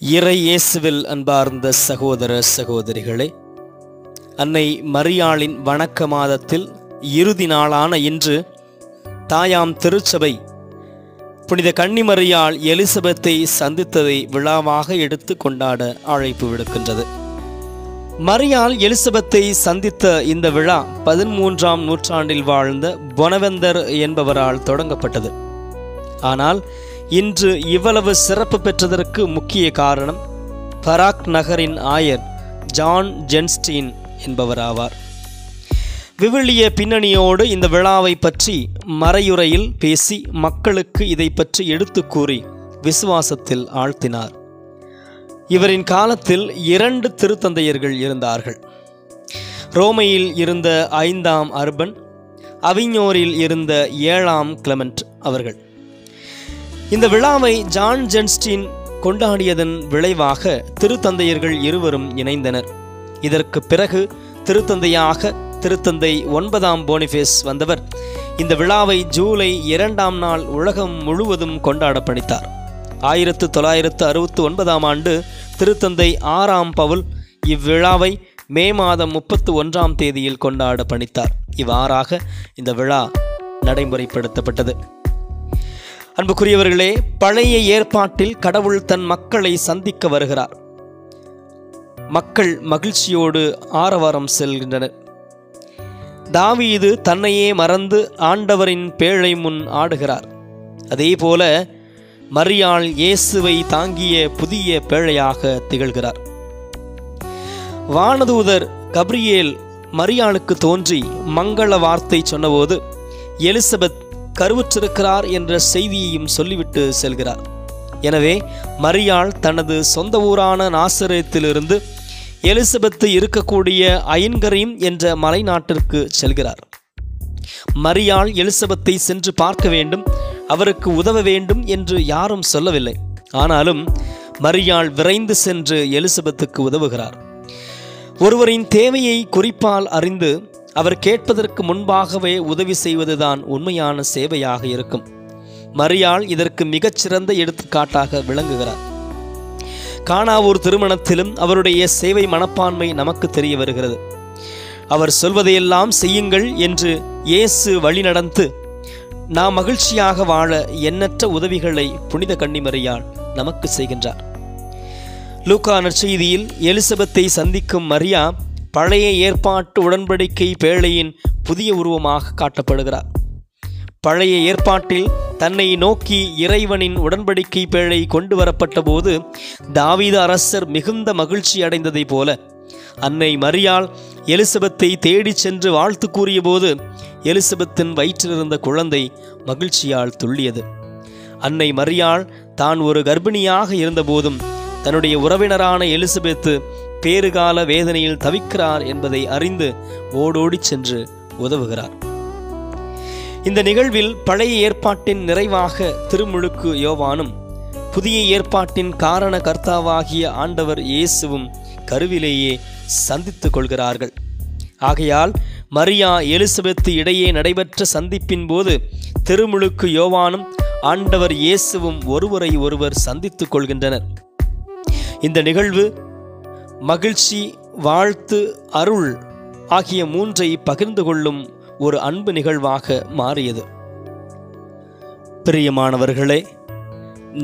இறை இயேசுவில் அன்பார்ந்த சகோதர சகோதரிகளே அன்னை மரியாளின் வணக்க மாதத்தில் இறுதி நாளான இன்று தாயாம் திருச்சபை புனித கன்னிமரியால் எலிசபெத்தை சந்தித்ததை விழாவாக எடுத்து கொண்டாட அழைப்பு விடுக்கின்றது. மரியால் எலிசபெத்தை சந்தித்த இந்த விழா பதிமூன்றாம் நூற்றாண்டில் வாழ்ந்த பொனவெந்தர் என்பவரால் தொடங்கப்பட்டது. ஆனால் இன்று இவ்வளவு சிறப்பு பெற்றதற்கு முக்கிய காரணம் பராக் நகரின் ஆயர் ஜான் ஜென்ஸ்டீன் என்பவராவார். விவிலிய பின்னணியோடு இந்த விழாவை பற்றி மறையுறையில் பேசி மக்களுக்கு இதை பற்றி எடுத்து கூறி விசுவாசத்தில் ஆழ்த்தினார். இவரின் காலத்தில் இரண்டு திருத்தந்தையர்கள் இருந்தார்கள். ரோமையில் இருந்த ஐந்தாம் அர்பன் அவிஞோரில் இருந்த ஏழாம் கிளமெண்ட் அவர்கள். இந்த விழாவை ஜான் ஜென்ஸ்டீன் கொண்டாடியதன் விளைவாக திருத்தந்தையர்கள் இருவரும் இணைந்தனர். இதற்கு பிறகு திருத்தந்தையாக திருத்தந்தை ஒன்பதாம் போனிஃபேஸ் வந்தவர் இந்த விழாவை ஜூலை இரண்டாம் நாள் உலகம் முழுவதும் கொண்டாட பணித்தார். ஆயிரத்து தொள்ளாயிரத்து அறுபத்து ஒன்பதாம் ஆண்டு திருத்தந்தை ஆறாம் பவுல் இவ்விழாவை மே மாதம் முப்பத்து ஒன்றாம் தேதியில் கொண்டாட பணித்தார். இவ்வாறாக இந்த விழா நடைமுறைப்படுத்தப்பட்டது. அன்புக்குரியவர்களே பழைய ஏற்பாட்டில் கடவுள் தன் மக்களை சந்திக்க வருகிறார். மக்கள் மகிழ்ச்சியோடு ஆரவாரம் செல்கின்றனர். தாவீது தன்னையே மறந்து ஆண்டவரின் பேழை முன் ஆடுகிறார். அதேபோல மரியாள் இயேசுவை தாங்கிய புதிய பேழையாக திகழ்கிறார். வானதூதர் கப்ரியேல் மரியாளுக்கு தோன்றி மங்கள வார்த்தை சொன்னபோது எலிசபெத் கருவுற்றிருக்கிறார் என்ற செய்தியையும் சொல்லிவிட்டு செல்கிறார். எனவே மரியாள் தனது சொந்த ஊரான நாசரத்திலிருந்து எலிசபெத்து இருக்கக்கூடிய ஐன்கரீம் என்ற மலைநாட்டிற்கு செல்கிறார். மரியாள் எலிசபத்தை சென்று பார்க்க வேண்டும் அவருக்கு உதவ வேண்டும் என்று யாரும் சொல்லவில்லை. ஆனாலும் மரியாள் விரைந்து சென்று எலிசபெத்துக்கு உதவுகிறார். ஒருவரின் தேவையை குறிப்பால் அறிந்து அவர் கேட்பதற்கு முன்பாகவே உதவி செய்வதுதான் உண்மையான சேவையாக இருக்கும். மரியாள் இதற்கு மிகச்சிறந்த எடுத்துக்காட்டாக விளங்குகிறார். காணாவூர் திருமணத்திலும் அவருடைய சேவை மனப்பான்மை நமக்கு தெரிய வருகிறது. அவர் சொல்வதையெல்லாம் செய்யுங்கள் என்று இயேசு வழிநடந்து நாம் மகிழ்ச்சியாக வாழ எண்ணற்ற உதவிகளை புனித கன்னிமரியால் நமக்கு செய்கின்றார். லூக்கா நற்செய்தியில் எலிசபெத்தை சந்திக்கும் மரியா பழைய ஏற்பாட்டு உடன்படிக்கை பேழையின் புதிய உருவமாக காட்டப்படுகிறார். பழைய ஏற்பாட்டில் தன்னை நோக்கி இறைவனின் உடன்படிக்கை பேழை கொண்டு வரப்பட்ட போது தாவீத அரசர் மிகுந்த மகிழ்ச்சி அடைந்ததைப் போல அன்னை மரியாள் எலிசபெத்தை தேடிச் சென்று வாழ்த்து கூறியபோது எலிசபெத்தின் வயிற்றிலிருந்த குழந்தை மகிழ்ச்சியால் துள்ளியது. அன்னை மரியாள் தான் ஒரு கர்ப்பிணியாக இருந்தபோதும் தன்னுடைய உறவினரான எலிசபெத்து பேறுகால வேதனையில் தவிக்கிறார் என்பதை அறிந்து ஓடோடி சென்று உதவுகிறார். இந்த நிகழ்வில் பழைய ஏற்பாட்டின் நிறைவாக திருமுழுக்கு யோவானும் புதிய ஏற்பாட்டின் காரண கர்த்தாவாகிய ஆண்டவர் இயேசுவும் கருவிலேயே சந்தித்து கொள்கிறார்கள். ஆகையால் மரியா எலிசபெத்து இடையே நடைபெற்ற சந்திப்பின் போது திருமுழுக்கு யோவானும் ஆண்டவர் இயேசுவும் ஒருவரை ஒருவர் சந்தித்துக் கொள்கின்றனர். இந்த நிகழ்வு மகிழ்ச்சி வாழ்த்து அருள் ஆகிய மூன்றை பகிர்ந்து கொள்ளும் ஒரு அன்பு நிகழ்வாக மாறியது. பிரியமானவர்களே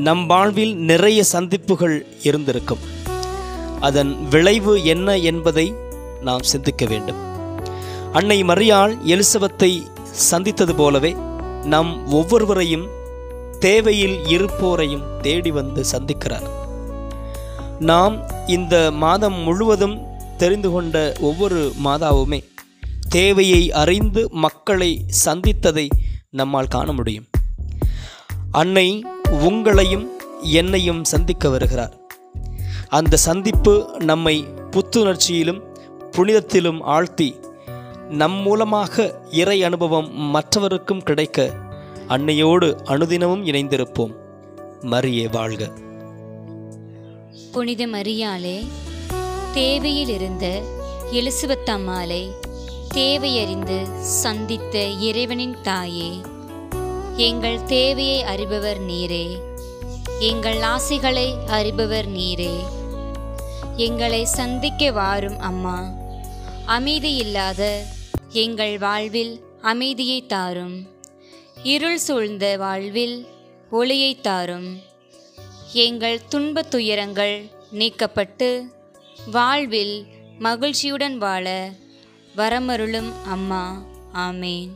நம் வாழ்வில் நிறைய சந்திப்புகள் இருந்திருக்கும். அதன் விளைவு என்ன என்பதை நாம் சிந்திக்க வேண்டும். அன்னை மரியாள் எலிசபத்தை சந்தித்தது போலவே நம் ஒவ்வொருவரையும் தேவையில் இருப்போரையும் தேடி வந்து சந்திக்கிறார். நாம் இந்த மாதம் முழுவதும் தெரிந்து கொண்ட ஒவ்வொரு மாதாவுமே தேவையை அறிந்து மக்களை சந்தித்ததை நம்மால் காண முடியும். அன்னை உங்களையும் என்னையும் சந்திக்க வருகிறார். அந்த சந்திப்பு நம்மை புத்துணர்ச்சியிலும் புனிதத்திலும் ஆழ்த்தி நம் மூலமாக இறை அனுபவம் மற்றவருக்கும் கிடைக்க அன்னையோடு அனுதினமும் இணைந்திருப்போம். மரியே வாழ்க. புனித மரியாலே தேவையில் இருந்த எலிசபெத் அம்மாளை தேவையறிந்து சந்தித்த இறைவனின் தாயே எங்கள் தேவையை அறிபவர் நீரே எங்கள் ஆசைகளை அறிபவர் நீரே. எங்களை சந்திக்க வாரும் அம்மா. அமைதி இல்லாத எங்கள் வாழ்வில் அமைதியை தாரும். இருள் சூழ்ந்த வாழ்வில் ஒளியை தாரும். எங்கள் துன்பத் துயரங்கள் நீக்கப்பட்டு வாழ்வில் மகிழ்ச்சியுடன் வாழ வரமருளும் அம்மா. ஆமேன்.